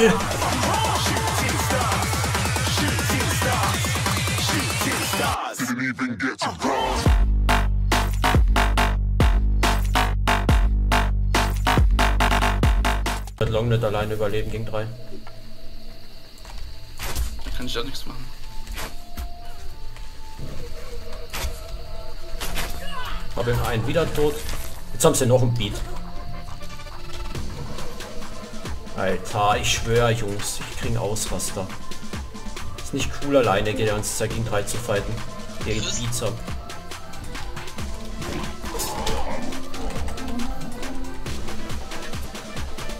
LOL! Didn't even get to cross. Wird Long nicht alleine überleben gegen drei. Kann ich da nichts machen. Hab ihn einen wieder tot. Jetzt haben sie noch einen Beat. Alter, ich schwöre, Jungs, ich krieg Ausraster. Ist nicht cool alleine die ganze Zeit gegen drei zu fighten. Die Beats haben.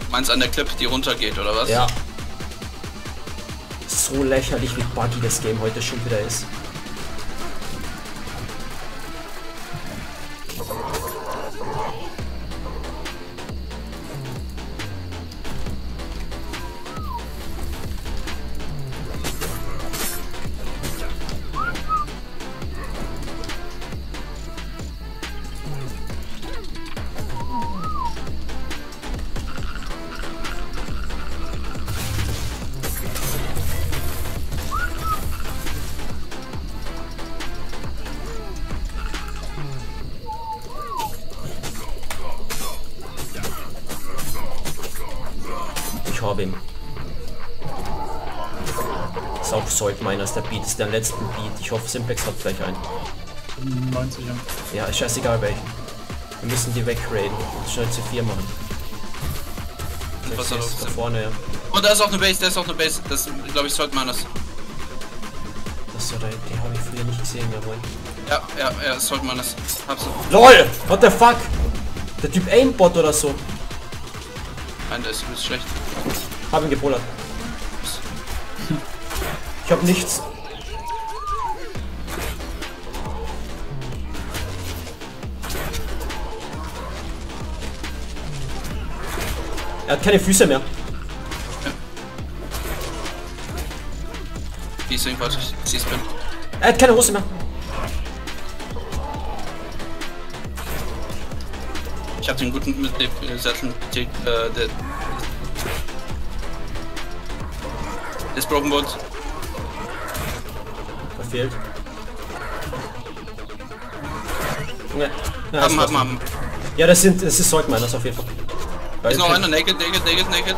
Meinst an der Clip, die runtergeht, oder was? Ja. So lächerlich, wie buggy das Game heute schon wieder ist. Ich habe ihn. Ist auch Salt Miners, der Beat ist der letzte Beat. Ich hoffe, Simplex hat gleich einen. 90 ja. Ja, ist scheißegal welchen. Wir müssen die wegraden und schnell zu 4 machen. Und was soll da vorne, ja. Oh, da ist auch eine Base, da ist auch eine Base. Das, glaube ich, sollte man das. Das so, die, habe ich früher nicht gesehen, jawohl. Ja, ja, ja, sollte man das. Hab's. LOL! What the fuck? Der Typ Aimbot oder so. Nein, der ist übelst schlecht. Hab ihn gepullert. Ich hab nichts. Er hat keine Füße mehr. Wie ist irgendwas? Ich sieh's bin. Er hat keine Hose mehr. Ich hab den guten mit dem Sattel. Äh, der. Broken Board. Verfehlt. Ne. Ja, Haben, das haben, war's. haben. ja, das sind das ist Salt Miners auf jeden Fall. Weil Ist noch einer naked, naked, naked, naked.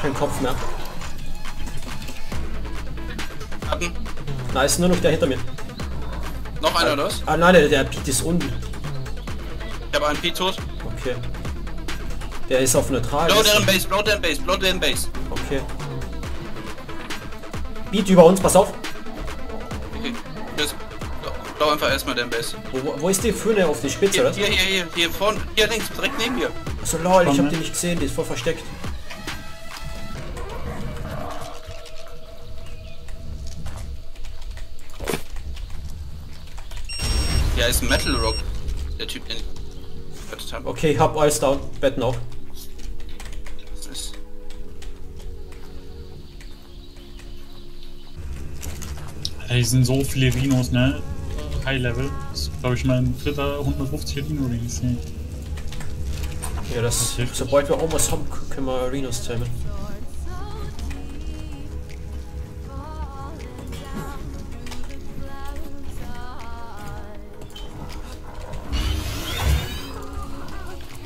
kein Kopf mehr. Hatten. Nice, nur noch der hinter mir. Noch einer oder was? Ah nein, der, der Beat ist unten. Ich habe einen P tot. Okay. Der ist auf neutral. Blow Ist- deren Base, blow deren Base, blow deren Base. Okay. Beat über uns, pass auf. Okay. Einfach erstmal deren Base. Wo, wo ist die Fühne auf die Spitze, Hier, oder? hier, hier, hier, hier vorne, hier links, direkt neben mir. Achso, lol, ich hab die nicht gesehen, die ist voll versteckt. Ja, ist ein Metal Rock. Der Typ, den ich. Okay, ich hab alles down, Betten auf. Ey, hier sind so viele Rhinos, ne? High Level. Das ist, glaube ich, mein dritter 150 Rhino, den ich sehe. Ja, das, Das hilft. sobald wir irgendwas haben, können wir Arenas zähmen.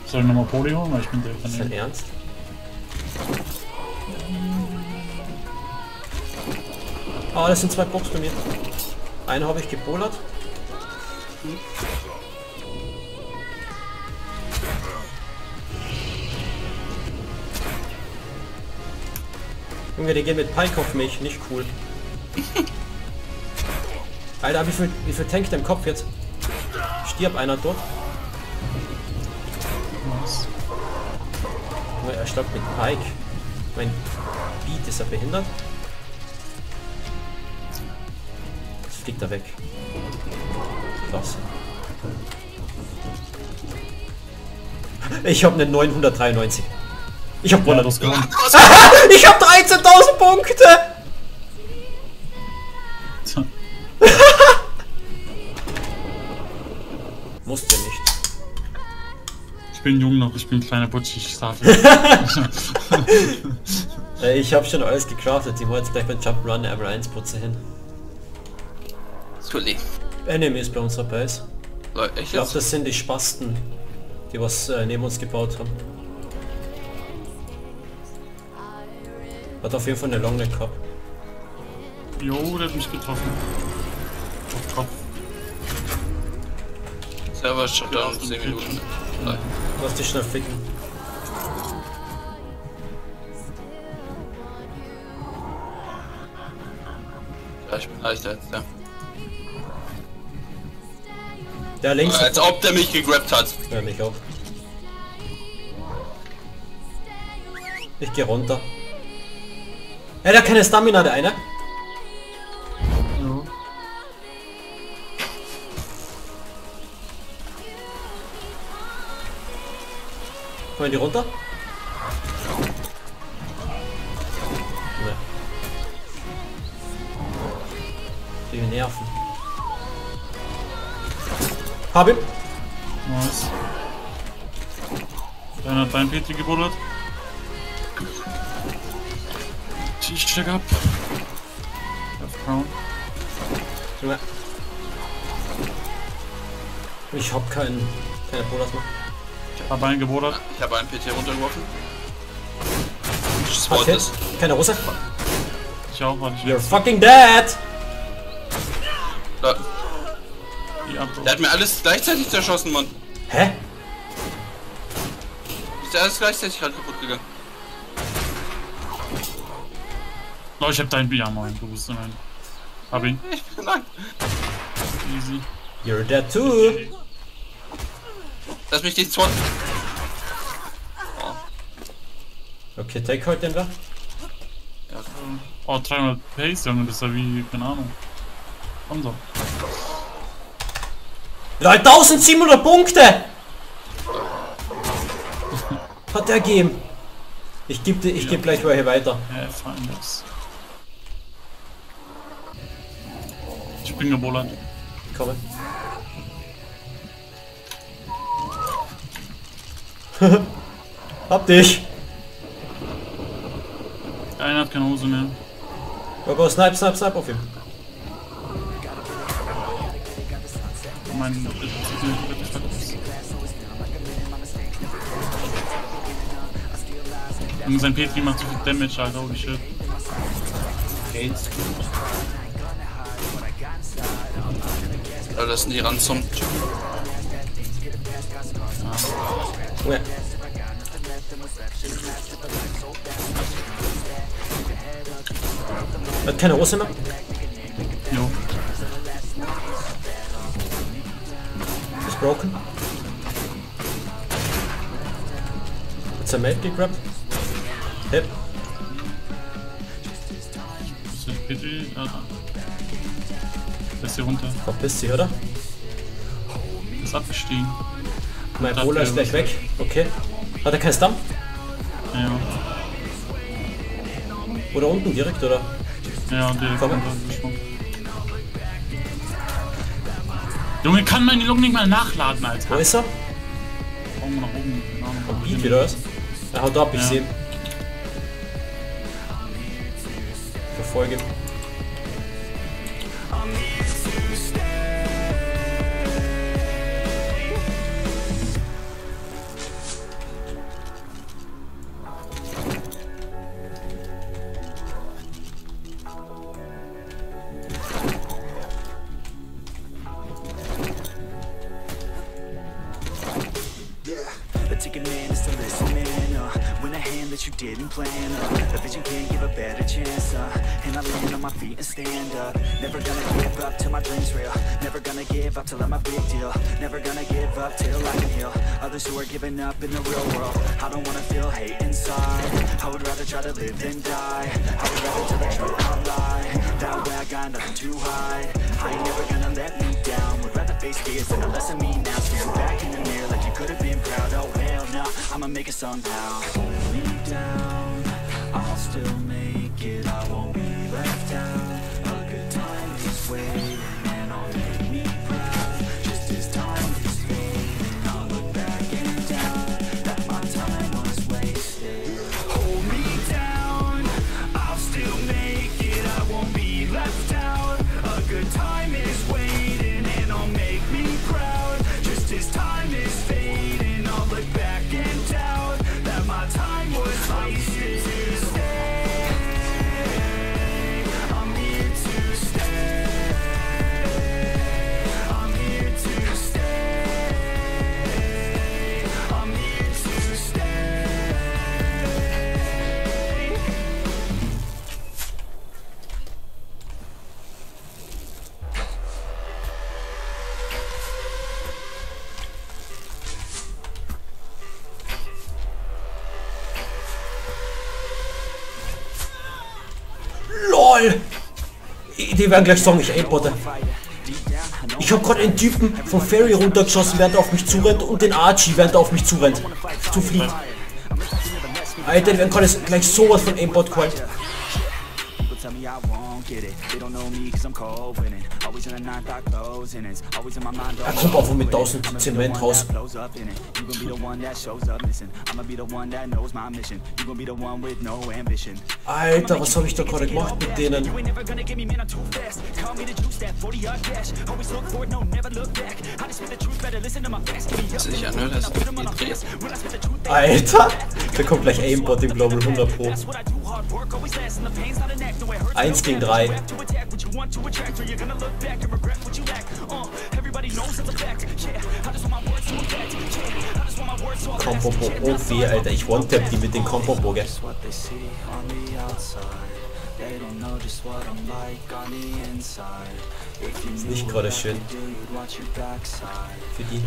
Soll ich nochmal Poli holen? Weil ich bin direkt Ist daneben. Ernst? Ah, das sind zwei Box bei mir. Eine habe ich gepollert. Junge, die gehen mit Pike auf mich, nicht cool. Alter, wie viel, wie viel tankt im Kopf jetzt? Stirb einer dort. Junge, Er stoppt mit Pike. Mein Beat ist er behindert. Fliegt er weg. Klasse. Ich habe eine 993. Ich habe Ja, gewonnen. das gewonnen. ich habe 13.000 Punkte. Musste nicht. Ich bin jung noch, ich bin kleiner Butch, ich darf Äh, ich habe schon alles gecraftet. Die wollen jetzt gleich beim Jump Run Level 1 putze hin. Sully. Enemies bei unserer Base. Leute, echt Ich glaube, jetzt? das sind die Spasten, die was äh, neben uns gebaut haben. Hat auf jeden Fall eine Longneck gehabt. Jo, der hat mich getroffen. Auf Kopf. Server Shutdown 10 Minuten. Leute. Lass dich schnell ficken. Ja, ich bin leichter als der. Der links. Als ob der mich gegrabt hat. Ja, mich auch. Ich gehe runter. Er hat keine Stamina, der eine. Kommen die runter? Hab ihn. Nice. Einer hat dein Petri gebuddelt. Ich steck ab. Auf Crown. Junge. Ich hab keinen. Keine Bolas mehr. Hab einen gebuddelt. Ich habe einen PT runtergeworfen. Hit. ist. Keine Hose. Ich auch, ich You're fucking dead! Da- die Der hat mir alles gleichzeitig zerschossen, Mann. Hä? Ist ja alles gleichzeitig gerade kaputt gegangen. Oh, ich hab dein Bier mal gewusst, nein. Hab ihn. nein. Easy. You're dead too. Lass mich den Zwang. Oh. Okay, take heute den da. Ja, cool. Oh, 300 Pace, Junge, das ist ja wie, keine Ahnung. Komm Unser. 3700 Punkte! Hat der gegeben. Ich gebe ich geb gleich welche weiter. Ich bin gebollert. Komm. Hab dich! Einer hat keine Hose mehr. Go, go, snipe, snipe, snipe auf ihn. Mein. Und sein Petri macht so viel Damage, Alter, holy shit. Geht's. Ja, das sind die Ransom. Junge. Hat keine Hose mehr. Broken. Mate gegrabt. Hip. Ist das Petri? Ah, da. Der ist hier runter. Verpisst sie, oder? Ist abgestiegen. Mein Das Bola ist gleich weg. Okay. Hat er keinen Stam? Ja, Oder unten direkt, oder? ja, direkt Komm. runter Junge, kann meine Lung nicht mal nachladen, Wo Alter. ist er? Augen nach oben. Keine Ahnung. Beat wieder was? Er haut ab, ich Ja. sehe ihn. Verfolge that you didn't plan. Uh, the vision can't give a better chance. Uh, and I land on my feet and stand up. Never gonna give up till my dreams real. Never gonna give up till I'm a big deal. Never gonna give up till I can heal others who are giving up in the real world. I don't wanna feel hate inside. I would rather try to live than die. I would rather tell the truth out lie. That way I got nothing to hide. I ain't never gonna let me down. Would rather face fears than a lesson me now. Staring back in the mirror like you could have been proud. Oh hell no, I'ma make it somehow. Down, I'll still make it. I Die werden gleich sagen, ich aimbotte. Ich habe gerade einen Typen vom Ferry runtergeschossen, während er auf mich zurennt und den Archie, während er auf mich zurennt. Zufliegt. Alter, die werden gerade gleich sowas von aimbot geholt. People tell me I won't get it. They don't know me cause I'm cold winning. Always in the ninth, I close and it's always in my mind. Er kommt einfach mit 1000 Zement raus. blows up in it. You gon' be the one that shows up missing. I'ma be the one that knows my mission. You gon' be the one with no ambition. Alter, was habe ich da gerade gemacht mit denen? You ain't never gonna get me, man, I'm too fast. Call me the juice, that 40 yard dash. Always look forward, no, never look back. I just spit the truth, better listen to my facts. Give me up. sich anhört, als Put 'em on my gedreht. face. When I spit the truth, they Alter, da kommt gleich Aimbot im Global 100 Pro. That's what I do, hard work, always last, and the pain's not an act, no, it hurts. Eins gegen drei. to attack what you want to attract, or you're gonna look back and regret what you lack. Uh, to Combo OP, Alter. Ich one-tap die mit den. If you Ist nicht gerade schön für die.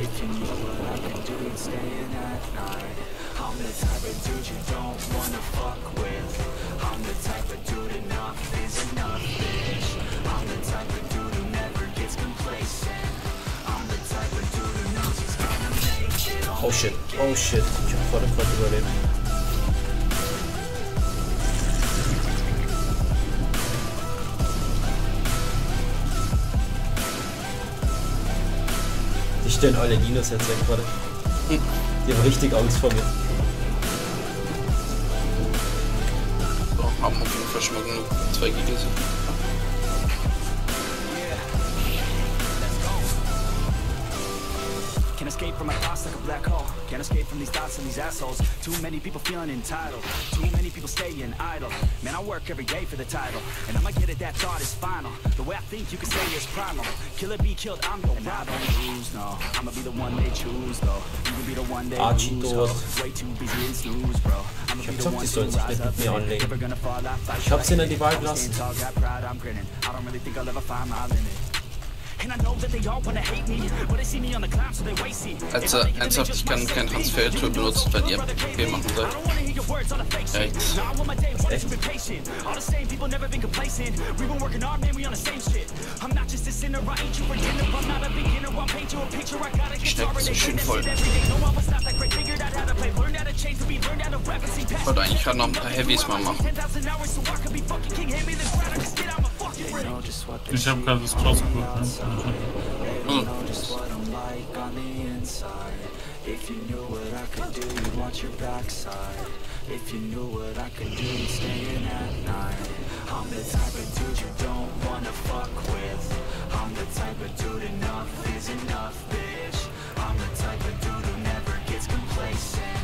Oh shit, oh shit. Ich hab gerade gerade überlebt. Die stellen alle Dinos jetzt weg gerade. Die haben richtig Angst vor mir. So, haben auf jeden Fall schon mal genug. Zwei Gegner sind. Escape from my thoughts like a black hole. Can't escape from these thoughts and these assholes. Too many people feeling entitled. Too many people staying idle. Man, I work every day for the title. And I'ma get it, that thought is final. The way I think you can say is primal. Kill it, be killed, I'm your rival. Lose, no. I'ma be the one they choose, though. You can be the one they lose, tot. ho. Way too busy in snooze, bro. I'ma Ich be the one to rise up in it. anlegen. Never gonna fall, I fight Ich hab's ihnen die Wahl Always gelassen. stand tall, got pride, I'm grinning. I don't really think I'll ever find my limit. Also, ernsthaft, ich kann kein Transfer-Tool benutzen, weil ihr PP machen shit. Echt? So schön voll. Ich wollte eigentlich gerade noch ein paar Heavys mal machen. 10,000 hours so I could be fucking king. Hand me the crown, I just get out my fucking ring. Ich habe gerade das Cross geholt. Ne? Just what I'm like on the inside. If you knew what I could do, you'd watch your backside. If you knew what I could do, you'd stay in at night. I'm the type of dude you don't wanna fuck with. I'm the type of dude enough is enough, bitch. I'm the type of dude who never gets complacent.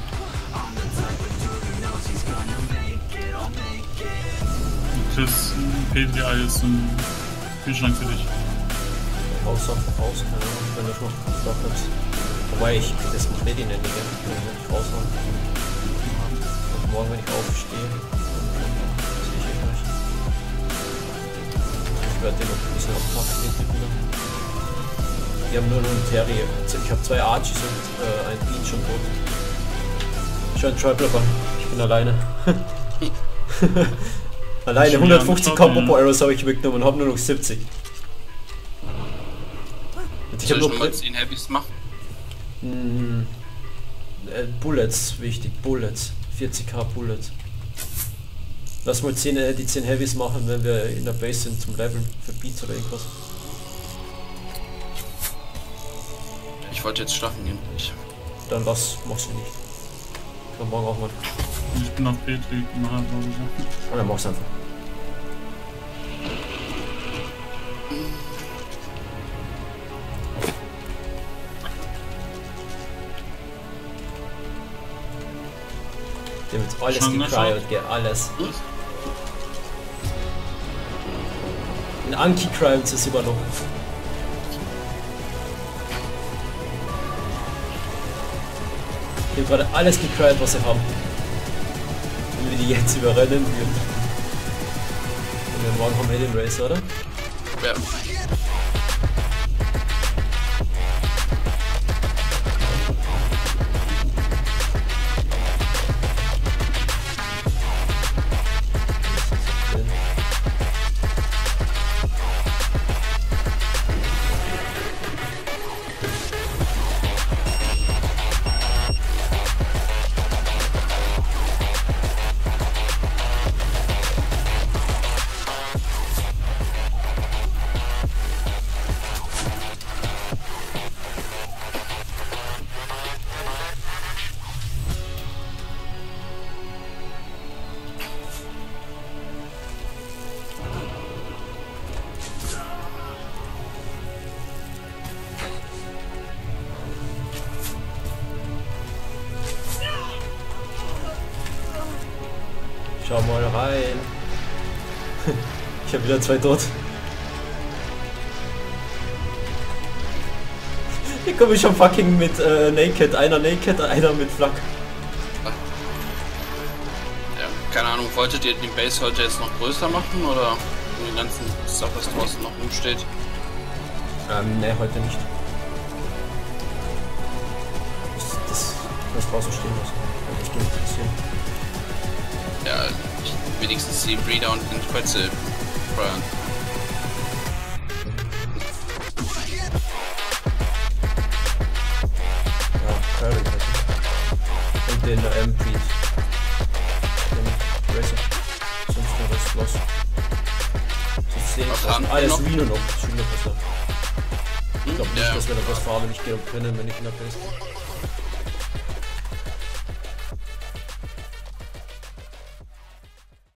Chris, PDA ist im Kühlschrank für dich. Raus, raus, keine Ahnung, wenn du schon Bock hast. Wobei, ich das mit Ready nennen, gell? Ich will nicht raushauen. Und morgen, wenn ich aufstehe, sehe ich euch. Ich werde den noch ein bisschen abpacken, den Typen da. Die haben nur noch einen Terry. Ich habe zwei Archies und äh, einen Bean schon tot. Schon ein Tribal Ich bin alleine. alleine Schon wieder 150 angeschaut, Combo ja. Arrows habe ich weggenommen und habe nur noch 70. Und ich Soll habe ich noch nochmal 10 Heavys machen? äh, Bullets, wichtig, Bullets. 40k Bullets. Lass mal 10, äh, die 10 Heavys machen, wenn wir in der Base sind zum Leveln für Beats oder irgendwas. Ich wollte jetzt schlafen gehen. Ich, Dann was machst du nicht. Kann morgen auch mal. Ich bin auf Petri gemacht, glaube ich. ja. Und dann mach's einfach. Haben jetzt alles gecryot, gell, alles. Ein Anki cryot ist. Die haben gerade alles gecryot, was sie haben. Jetzt überrennen würden. Und wir morgen haben wir den Race, oder? ja. Schau mal rein. Ich habe wieder zwei dort. Hier komme ich schon fucking mit äh, Naked. Einer Naked, einer mit Flak. Ja, keine Ahnung, wolltet ihr die Base heute jetzt noch größer machen oder den ganzen Stuff, was draußen noch rumsteht? Ähm, ne, heute nicht. Das, das, das draußen stehen muss. Wenigstens die Breeder und den Quetzel feuern. Ja. Und den ähm, Breed. Den Racer. Sonst nur das los. Sonst sehe ich haben. Ah, das noch? Noch. Ich glaube nicht, Ja. dass wir da was farmen nicht gehen können, wenn ich in der Base.